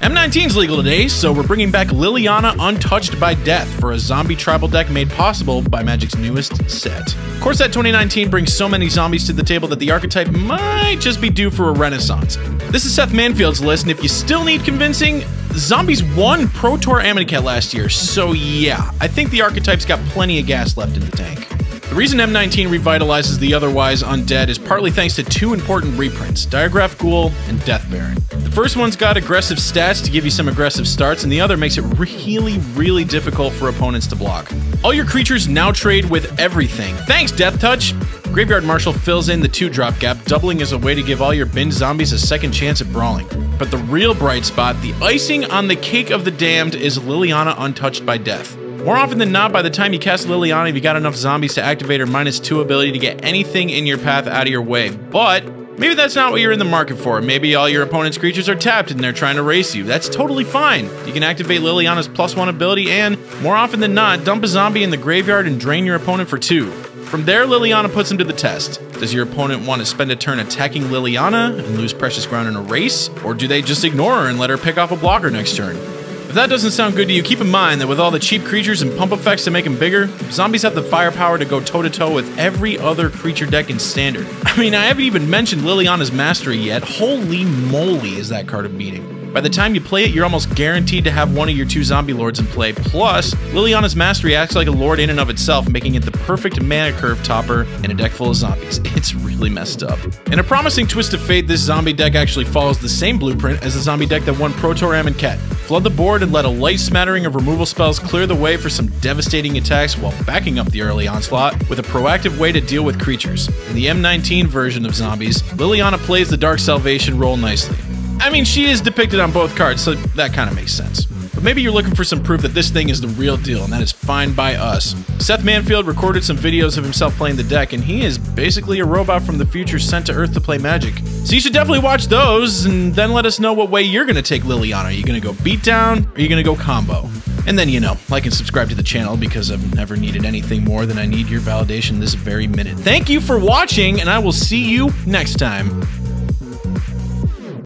M19's legal today, so we're bringing back Liliana Untouched by Death for a zombie tribal deck made possible by Magic's newest set. Core Set 2019 brings so many zombies to the table that the archetype might just be due for a renaissance. This is Seth Manfield's list, and if you still need convincing, Zombies won Pro Tour Amonkhet last year, so yeah, I think the archetype's got plenty of gas left in the tank. The reason M19 revitalizes the otherwise undead is partly thanks to two important reprints, Diregraf Ghoul and Death Baron. The first one's got aggressive stats to give you some aggressive starts, and the other makes it really, really difficult for opponents to block. All your creatures now trade with everything. Thanks, Deathtouch! Graveyard Marshal fills in the 2-drop gap, doubling as a way to give all your bin zombies a second chance at brawling. But the real bright spot, the icing on the cake of the damned, is Liliana Untouched by Death. More often than not, by the time you cast Liliana, you've got enough zombies to activate her minus 2 ability to get anything in your path out of your way. But maybe that's not what you're in the market for. Maybe all your opponent's creatures are tapped and they're trying to race you. That's totally fine. You can activate Liliana's plus 1 ability and, more often than not, dump a zombie in the graveyard and drain your opponent for 2. From there, Liliana puts him to the test. Does your opponent want to spend a turn attacking Liliana and lose precious ground in a race? Or do they just ignore her and let her pick off a blocker next turn? If that doesn't sound good to you, keep in mind that with all the cheap creatures and pump effects to make them bigger, zombies have the firepower to go toe to toe with every other creature deck in standard. I mean, I haven't even mentioned Liliana's Mastery yet. Holy moly, is that card a beating. By the time you play it, you're almost guaranteed to have one of your two zombie lords in play. Plus, Liliana's Mastery acts like a lord in and of itself, making it the perfect mana curve topper in a deck full of zombies. It's really messed up. In a promising twist of fate, this zombie deck actually follows the same blueprint as the zombie deck that won Pro Tour Amonkhet. Flood the board and let a light smattering of removal spells clear the way for some devastating attacks while backing up the early onslaught with a proactive way to deal with creatures. In the M19 version of zombies, Liliana plays the Dark Salvation role nicely. I mean, she is depicted on both cards, so that kind of makes sense. But maybe you're looking for some proof that this thing is the real deal, and that is fine by us. Seth Manfield recorded some videos of himself playing the deck, and he is basically a robot from the future sent to Earth to play Magic. So you should definitely watch those, and then let us know what way you're gonna take Liliana. Are you gonna go beatdown, or are you gonna go combo? And then, you know, like and subscribe to the channel because I've never needed anything more than I need your validation this very minute. Thank you for watching, and I will see you next time.